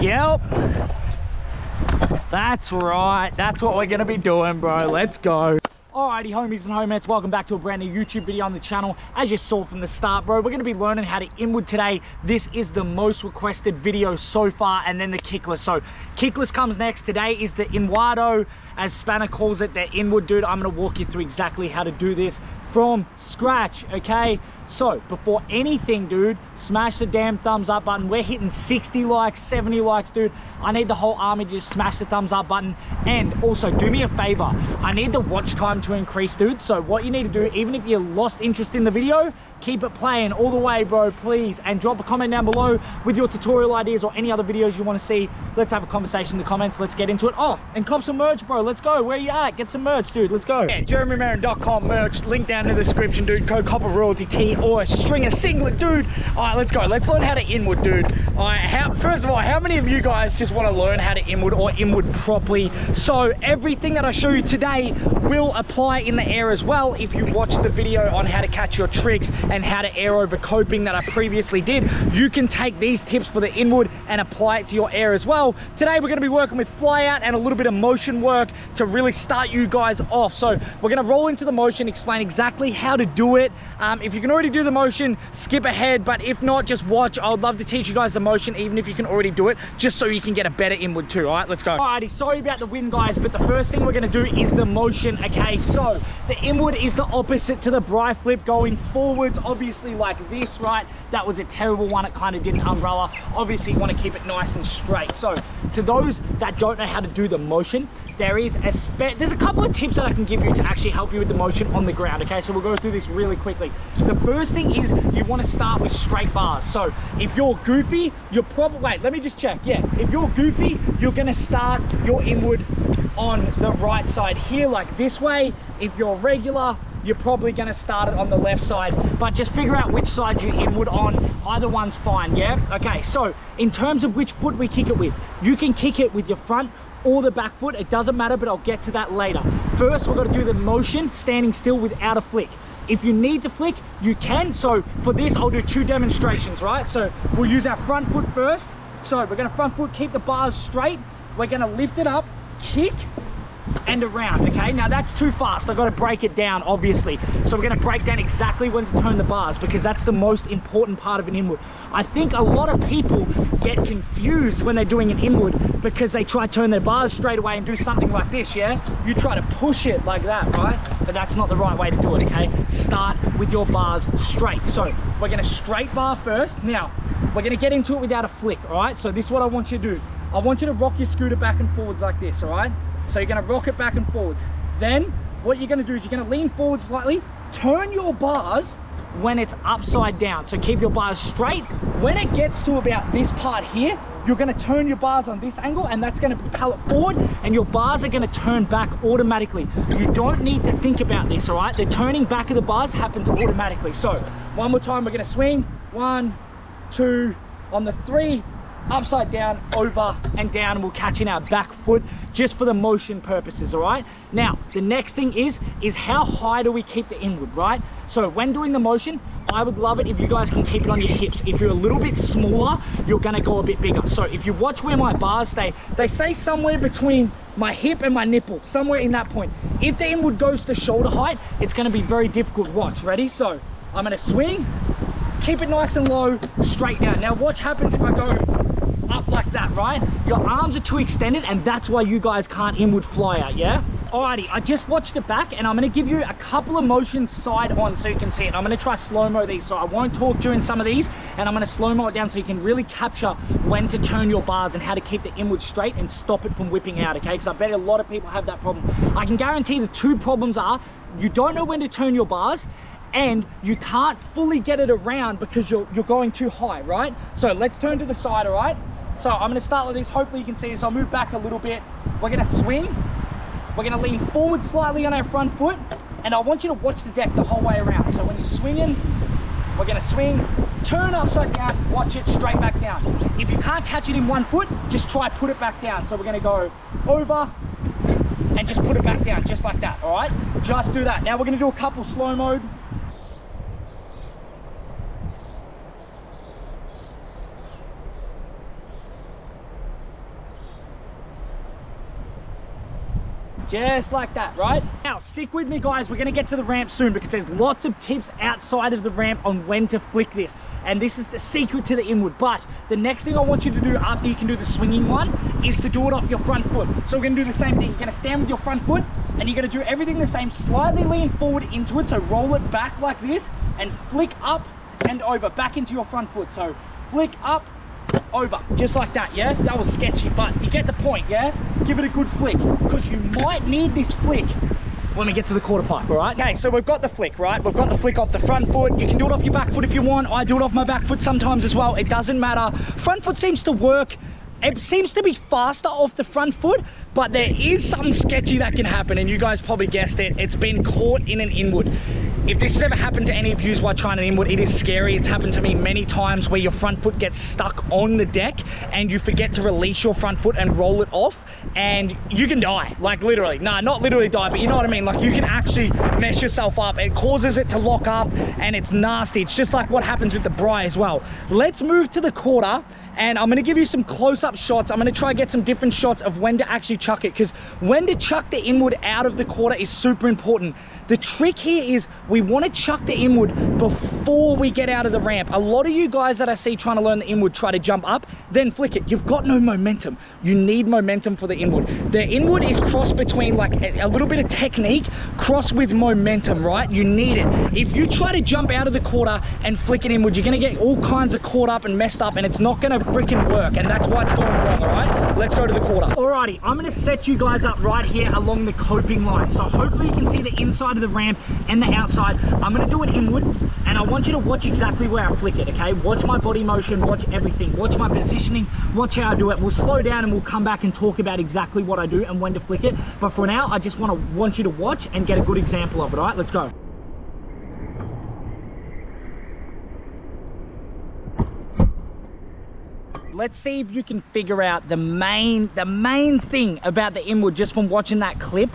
Yep. That's right. That's what we're going to be doing, bro. Let's go. Alrighty, homies and homettes, welcome back to a brand new YouTube video on the channel. As you saw from the start, bro, we're gonna be learning how to inward today. This is the most requested video so far, and then the kickless. So, kickless comes next. Today is the inwado, as Spanner calls it, the inward dude. I'm gonna walk you through exactly how to do this from scratch, okay? So, before anything, dude, smash the damn thumbs up button. We're hitting 60 likes, 70 likes, dude. I need the whole army to just smash the thumbs up button. And also, do me a favor. I need the watch time to increase, dude. So what you need to do, even if you lost interest in the video, keep it playing all the way, bro, please. And drop a comment down below with your tutorial ideas or any other videos you want to see. Let's have a conversation in the comments. Let's get into it. Oh, and cop some merch, bro. Let's go. Where you at? Get some merch, dude. Let's go. Yeah, jeremymerrin.com merch. Link down in the description, dude. Code Copper Royalty T or a string stringer singlet, dude. All right, let's go. Let's learn how to inward, dude. All right, how, first of all, how many of you guys just want to learn how to inward or inward properly? So everything that I show you today will apply in the air as well if you watch the video on how to catch your tricks and how to air over coping that I previously did. You can take these tips for the inward and apply it to your air as well. Today we're going to be working with fly out and a little bit of motion work to really start you guys off. So we're going to roll into the motion, explain exactly how to do it. Um, if you can already do the motion, skip ahead. But if not, just watch. I would love to teach you guys the motion, even if you can already do it, just so you can get a better inward too. All right, let's go. Alrighty, sorry about the wind, guys, but the first thing we're gonna do is the motion. Okay, so the inward is the opposite to the bri flip, going forwards, obviously like this, right? That was a terrible one. It kind of did an umbrella. Obviously, you want to keep it nice and straight. So to those that don't know how to do the motion, there is a spe there's a couple of tips that I can give you to actually help you with the motion on the ground. Okay, so we'll go through this really quickly. The first thing is you want to start with straight bars. So if you're goofy, you're probably, wait, let me just check. Yeah, if you're goofy, you're going to start your inward on the right side here, like this way. If you're regular, you're probably going to start it on the left side but just figure out which side you inward on either one's fine yeah okay so in terms of which foot we kick it with you can kick it with your front or the back foot it doesn't matter but i'll get to that later first we're going to do the motion standing still without a flick if you need to flick, you can. So for this, I'll do two demonstrations, right? So we'll use our front foot first. So we're gonna front foot, keep the bars straight. We're gonna lift it up, kick, and around, okay? Now that's too fast. I've got to break it down, obviously. So we're going to break down exactly when to turn the bars because that's the most important part of an inward. I think a lot of people get confused when they're doing an inward because they try to turn their bars straight away and do something like this, yeah? You try to push it like that, right? But that's not the right way to do it, okay? Start with your bars straight. So we're going to straight bar first. Now, we're going to get into it without a flick, all right? So this is what I want you to do. I want you to rock your scooter back and forwards like this, all right? So you're gonna rock it back and forwards. Then what you're gonna do is you're gonna lean forward slightly, turn your bars when it's upside down. So keep your bars straight. When it gets to about this part here, you're gonna turn your bars on this angle and that's gonna propel it forward and your bars are gonna turn back automatically. You don't need to think about this, all right? The turning back of the bars happens automatically. So one more time, we're gonna swing. One, two, on the three, upside down, over and down, and we'll catch in our back foot just for the motion purposes, all right? Now, the next thing is, is how high do we keep the inward, right? So when doing the motion, I would love it if you guys can keep it on your hips. If you're a little bit smaller, you're gonna go a bit bigger. So if you watch where my bars stay, they say somewhere between my hip and my nipple, somewhere in that point. If the inward goes to shoulder height, it's gonna be very difficult watch. Ready? So I'm gonna swing, keep it nice and low, straight down. Now watch happens if I go up like that, right? Your arms are too extended and that's why you guys can't inward fly out, yeah? Alrighty, I just watched it back and I'm gonna give you a couple of motions side on so you can see it. I'm gonna try slow-mo these, so I won't talk during some of these and I'm gonna slow-mo it down so you can really capture when to turn your bars and how to keep the inward straight and stop it from whipping out, okay? Because I bet a lot of people have that problem. I can guarantee the two problems are you don't know when to turn your bars and you can't fully get it around because you're, you're going too high, right? So let's turn to the side, all right? So I'm gonna start with this. Hopefully you can see this. I'll move back a little bit. We're gonna swing. We're gonna lean forward slightly on our front foot. And I want you to watch the deck the whole way around. So when you're swinging, we're gonna swing, turn upside down, watch it straight back down. If you can't catch it in one foot, just try put it back down. So we're gonna go over and just put it back down, just like that, all right? Just do that. Now we're gonna do a couple slow mode. Just like that, right? Now, stick with me, guys. We're gonna get to the ramp soon because there's lots of tips outside of the ramp on when to flick this. And this is the secret to the inward. But the next thing I want you to do after you can do the swinging one is to do it off your front foot. So we're gonna do the same thing. You're gonna stand with your front foot and you're gonna do everything the same. Slightly lean forward into it. So roll it back like this and flick up and over, back into your front foot. So flick up, over just like that yeah? That was sketchy but you get the point yeah? Give it a good flick because you might need this flick when we get to the quarter pipe all right? Okay so we've got the flick right? We've got the flick off the front foot. You can do it off your back foot if you want. I do it off my back foot sometimes as well. It doesn't matter. Front foot seems to work. It seems to be faster off the front foot but there is something sketchy that can happen and you guys probably guessed it. It's been caught in an inward if this has ever happened to any of you while trying an inward it is scary it's happened to me many times where your front foot gets stuck on the deck and you forget to release your front foot and roll it off and you can die. Like literally. Nah not literally die but you know what i mean? Like you can actually mess yourself up. It causes it to lock up and it's nasty. It's just like what happens with the bry as well. Let's move to the quarter and I'm gonna give you some close-up shots. I'm gonna try and get some different shots of when to actually chuck it because when to chuck the inward out of the quarter is super important. The trick here is we want to chuck the inward before we get out of the ramp. A lot of you guys that I see trying to learn the inward try to jump up, then flick it. You've got no momentum. You need momentum for the inward. The inward is crossed between like a, little bit of technique cross with momentum, right? You need it. If you try to jump out of the quarter and flick it inward, you're gonna get all kinds of caught up and messed up and it's not gonna freaking work. And that's why it's going wrong, all right? Let's go to the quarter. Alrighty, I'm gonna set you guys up right here along the coping line. So hopefully you can see the inside of the ramp and the outside. I'm gonna do it inward and I want you to watch exactly where I flick it, okay? Watch my body motion, watch everything, watch my positioning, watch how I do it. We'll slow down and we'll come back and talk about exactly what I do and when to flick it. But for now, I just wanna want you to watch and get a good example of it, all right? Let's go. let's see if you can figure out the main the main thing about the inward just from watching that clip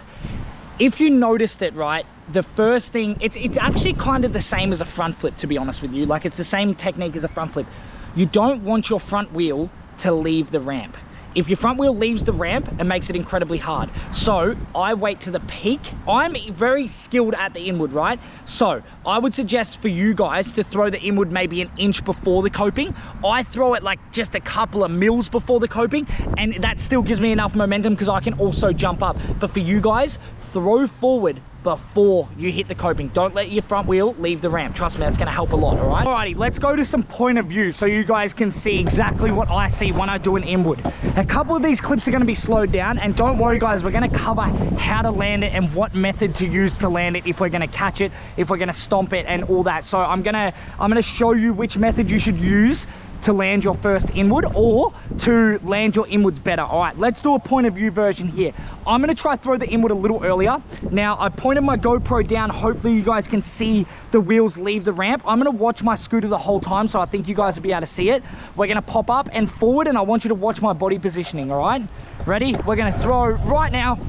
if you noticed it right the first thing it's it's actually kind of the same as a front flip to be honest with you like it's the same technique as a front flip you don't want your front wheel to leave the ramp if your front wheel leaves the ramp, it makes it incredibly hard. So I wait to the peak. I'm very skilled at the inward, right? So I would suggest for you guys to throw the inward maybe an inch before the coping. I throw it like just a couple of mils before the coping and that still gives me enough momentum because I can also jump up. But for you guys, throw forward before you hit the coping. Don't let your front wheel leave the ramp. Trust me, that's gonna help a lot, all right? Alrighty, let's go to some point of view so you guys can see exactly what I see when I do an inward. A couple of these clips are gonna be slowed down and don't worry guys, we're gonna cover how to land it and what method to use to land it if we're gonna catch it, if we're gonna stomp it and all that. So I'm gonna, I'm gonna show you which method you should use to land your first inward or to land your inwards better. All right, let's do a point of view version here. I'm gonna try throw the inward a little earlier. Now, I pointed my GoPro down. Hopefully you guys can see the wheels leave the ramp. I'm gonna watch my scooter the whole time, so I think you guys will be able to see it. We're gonna pop up and forward, and I want you to watch my body positioning, all right? Ready? We're gonna throw right now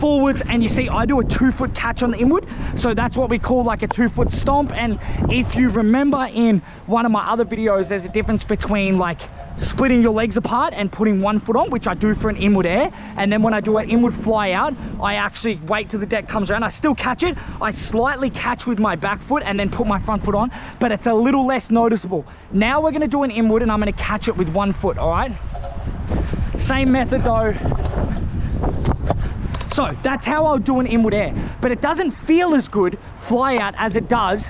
forwards and you see I do a two foot catch on the inward. So that's what we call like a two foot stomp. And if you remember in one of my other videos there's a difference between like splitting your legs apart and putting one foot on which I do for an inward air. And then when I do an inward fly out I actually wait till the deck comes around. I still catch it. I slightly catch with my back foot and then put my front foot on but it's a little less noticeable. Now we're going to do an inward and I'm going to catch it with one foot all right? Same method though so that's how I'll do an inward air. But it doesn't feel as good fly out as it does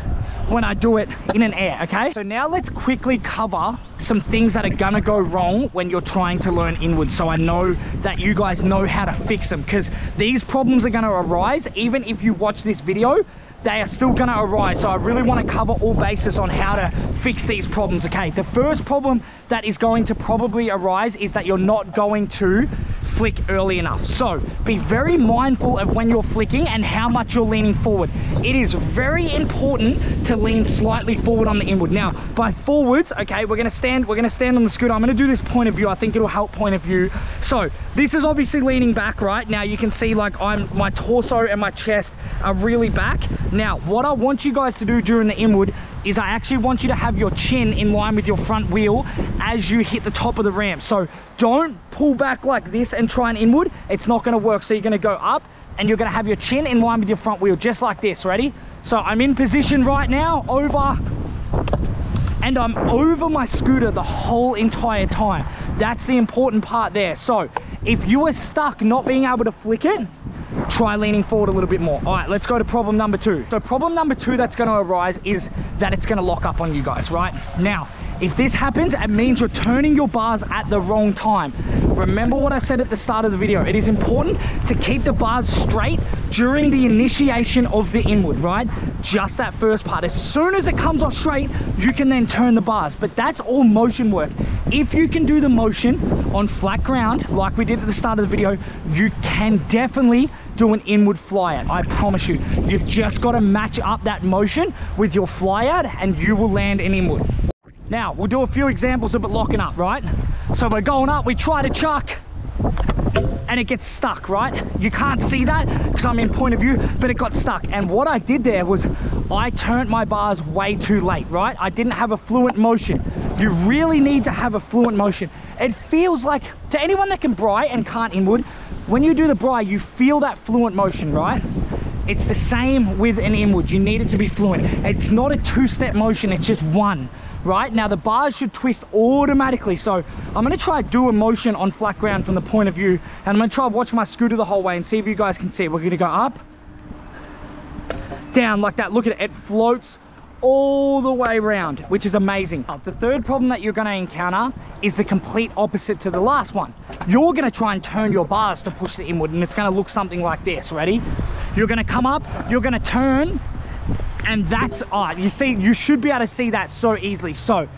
when I do it in an air, okay? So now let's quickly cover some things that are gonna go wrong when you're trying to learn inward so I know that you guys know how to fix them because these problems are gonna arise even if you watch this video they are still to arise. So I really want to cover all bases on how to fix these problems. Okay, the first problem that is going to probably arise is that you're not going to flick early enough. So be very mindful of when you're flicking and how much you're leaning forward. It is very important to lean slightly forward on the inward. Now, by forwards, okay, we're gonna stand, we're gonna stand on the scooter. I'm gonna do this point of view. I think it'll help point of view. So this is obviously leaning back, right? Now you can see like I'm, my torso and my chest are really back. Now, what I want you guys to do during the inward is I actually want you to have your chin in line with your front wheel as you hit the top of the ramp. So don't pull back like this and try and inward. It's not gonna work. So you're gonna go up and you're gonna have your chin in line with your front wheel, just like this, ready? So I'm in position right now, over, and I'm over my scooter the whole entire time. That's the important part there. So if you are stuck not being able to flick it, try leaning forward a little bit more. All right, let's go to problem number two. So problem number two that's gonna arise is that it's gonna lock up on you guys, right? Now, if this happens, it means you're turning your bars at the wrong time. Remember what I said at the start of the video. It is important to keep the bars straight during the initiation of the inward, right? Just that first part. As soon as it comes off straight, you can then turn the bars, but that's all motion work. If you can do the motion on flat ground, like we did at the start of the video, you can definitely do an inward fly out. I promise you. You've just got to match up that motion with your fly out and you will land an inward. Now, we'll do a few examples of it locking up, right? So we're going up, we try to chuck, and it gets stuck, right? You can't see that because I'm in point of view, but it got stuck. And what I did there was I turned my bars way too late, right? I didn't have a fluent motion. You really need to have a fluent motion. It feels like, to anyone that can bry and can't inward, when you do the bry, you feel that fluent motion, right? It's the same with an inward. You need it to be fluent. It's not a two-step motion, it's just one right? Now the bars should twist automatically. So I'm gonna try do a motion on flat ground from the point of view and I'm gonna try watch my scooter the whole way and see if you guys can see it. We're gonna go up, down like that. Look at it, it floats all the way around, which is amazing. The third problem that you're gonna encounter is the complete opposite to the last one. You're gonna try and turn your bars to push the inward and it's gonna look something like this, ready? You're gonna come up, you're gonna turn, and that's art. You see, you should be able to see that so easily. So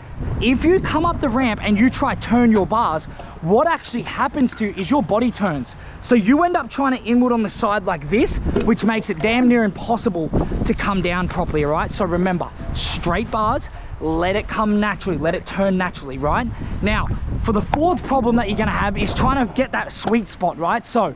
if you come up the ramp and you try turn your bars, what actually happens to you is your body turns. So you end up trying to inward on the side like this, which makes it damn near impossible to come down properly, all right? So remember, straight bars, let it come naturally, let it turn naturally, right? Now, for the fourth problem that you're gonna have is trying to get that sweet spot, right? So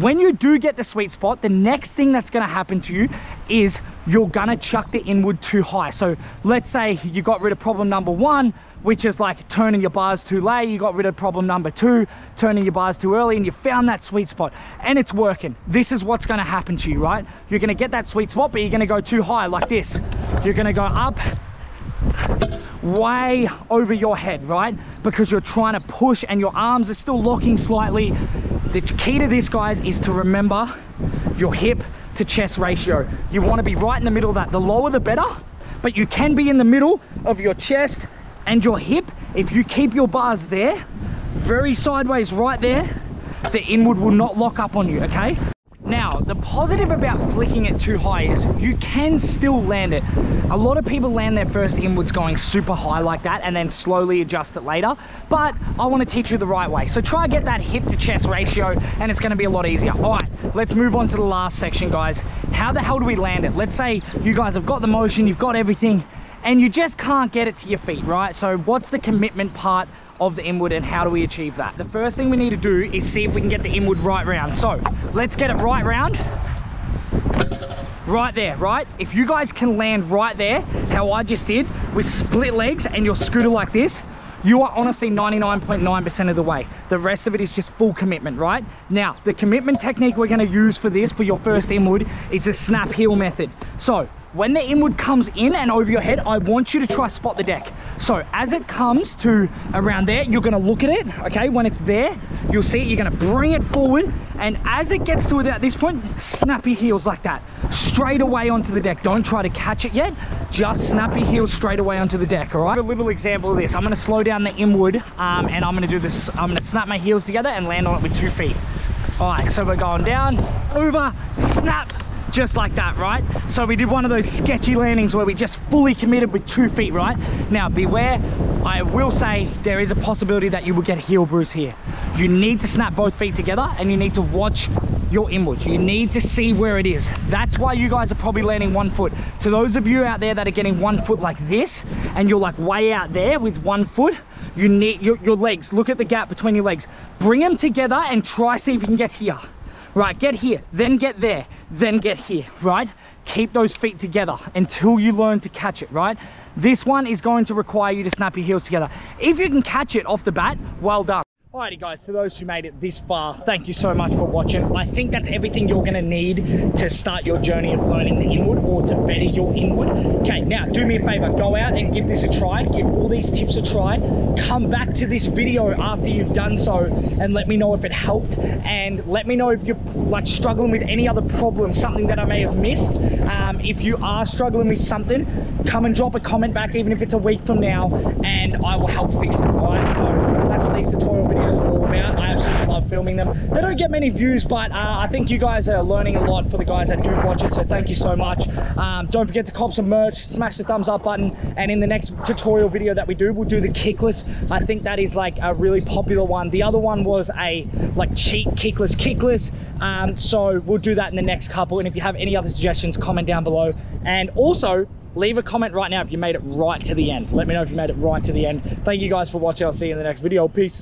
when you do get the sweet spot, the next thing that's gonna happen to you is you're gonna chuck the inward too high. So let's say you got rid of problem number one, which is like turning your bars too late. You got rid of problem number two, turning your bars too early, and you found that sweet spot and it's working. This is what's gonna happen to you, right? You're gonna get that sweet spot, but you're gonna go too high like this. You're gonna go up way over your head, right? Because you're trying to push and your arms are still locking slightly. The key to this, guys, is to remember your hip to chest ratio. You want to be right in the middle of that. The lower the better, but you can be in the middle of your chest and your hip. If you keep your bars there, very sideways right there, the inward will not lock up on you, okay? Now, the positive about flicking it too high is you can still land it. A lot of people land their first inwards going super high like that and then slowly adjust it later. But I want to teach you the right way. So try and get that hip to chest ratio and it's going to be a lot easier. All right, let's move on to the last section, guys. How the hell do we land it? Let's say you guys have got the motion, you've got everything, and you just can't get it to your feet, right? So what's the commitment part of the inward and how do we achieve that? The first thing we need to do is see if we can get the inward right round. So let's get it right round. Right there, right? If you guys can land right there, how I just did, with split legs and your scooter like this, you are honestly 99.9% of the way. The rest of it is just full commitment, right? Now, the commitment technique we're gonna use for this, for your first inward, is a snap heel method. So, when the inward comes in and over your head, I want you to try spot the deck. So as it comes to around there, you're gonna look at it, okay? When it's there, you'll see it, you're gonna bring it forward, and as it gets to at this point, snap your heels like that. Straight away onto the deck. Don't try to catch it yet, just snap your heels straight away onto the deck, all right? A little example of this. I'm gonna slow down the inward, um, and I'm gonna do this, I'm gonna snap my heels together and land on it with two feet. All right, so we're going down, over, snap, just like that, right? So we did one of those sketchy landings where we just fully committed with two feet, right? Now beware, I will say there is a possibility that you will get heel bruise here. You need to snap both feet together and you need to watch your inward. You need to see where it is. That's why you guys are probably landing one foot. To those of you out there that are getting one foot like this and you're like way out there with one foot, you need your, your legs, look at the gap between your legs. Bring them together and try see if you can get here right? Get here, then get there, then get here, right? keep those feet together until you learn to catch it, right? This one is going to require you to snap your heels together. If you can catch it off the bat, well done. Alrighty guys, to those who made it this far, thank you so much for watching. I think that's everything you're gonna need to start your journey of learning the inward or to better your inward. Okay, now do me a favor, go out and give this a try, give all these tips a try. Come back to this video after you've done so and let me know if it helped and let me know if you're like struggling with any other problem, something that I may have missed. Um, if you are struggling with something, come and drop a comment back even if it's a week from now and I will help fix it, alright? So that's what these tutorial videos are all about. I absolutely love filming them. They don't get many views, but uh, I think you guys are learning a lot for the guys that do watch it, so thank you so much. Um, don't forget to cop some merch, smash the thumbs up button, and in the next tutorial video that we do, we'll do the kickless. I think that is like a really popular one. The other one was a like cheat kickless kickless. Um, so we'll do that in the next couple. And if you have any other suggestions, comment down below. And also, leave a comment right now if you made it right to the end. Let me know if you made it right to the end. Thank you guys for watching. I'll see you in the next video. Peace.